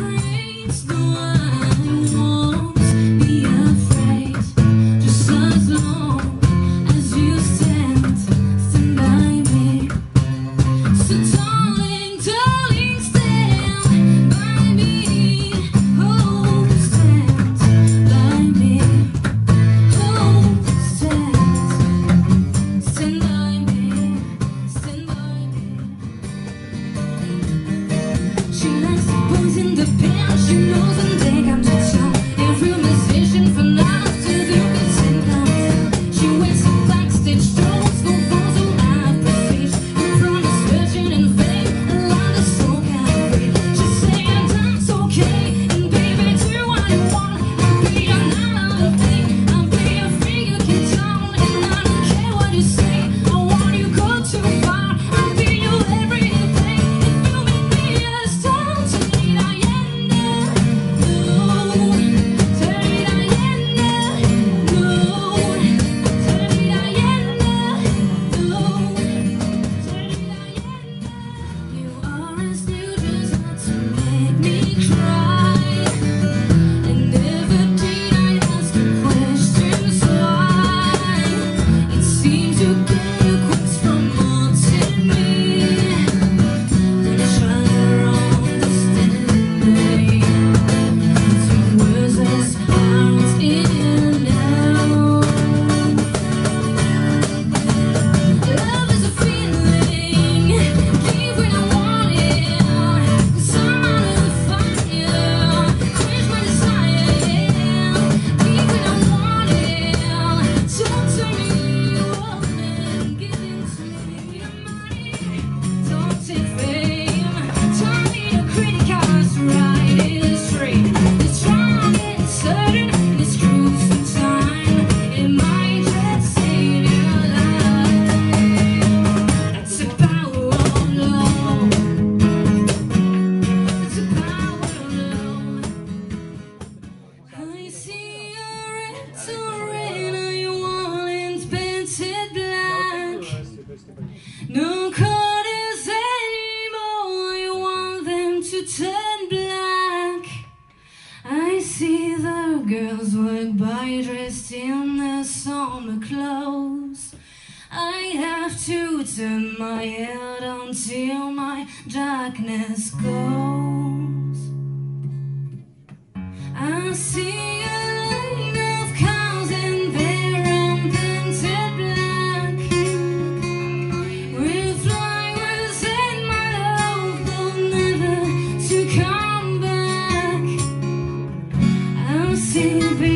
brings the one. turn black. I see the girls walk by dressed in their summer clothes. I have to turn my head until my darkness goes. I see. see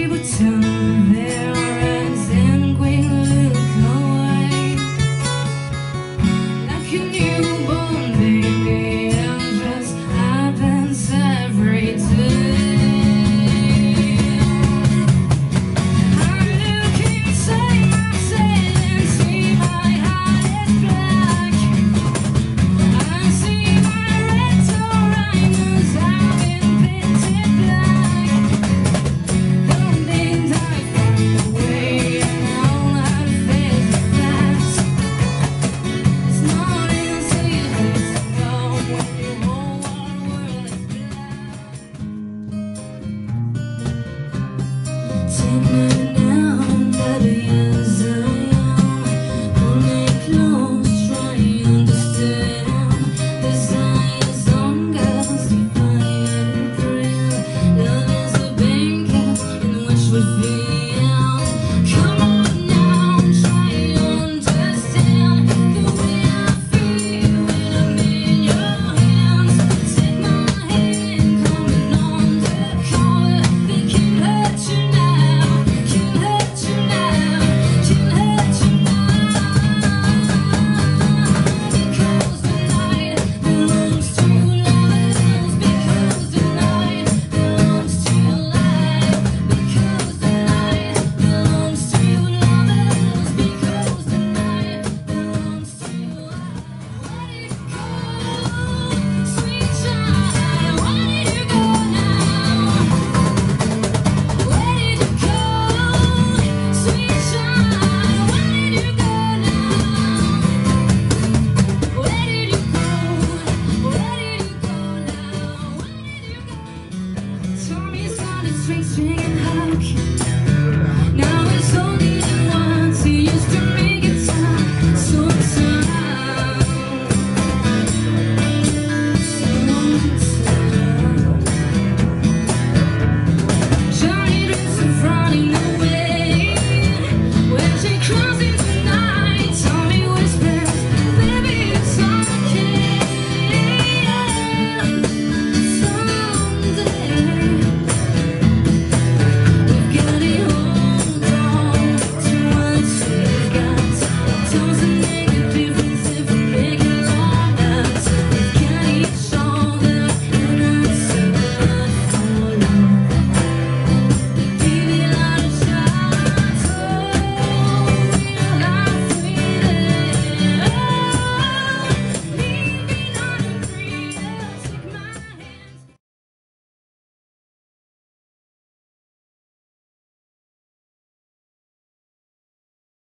string and hook.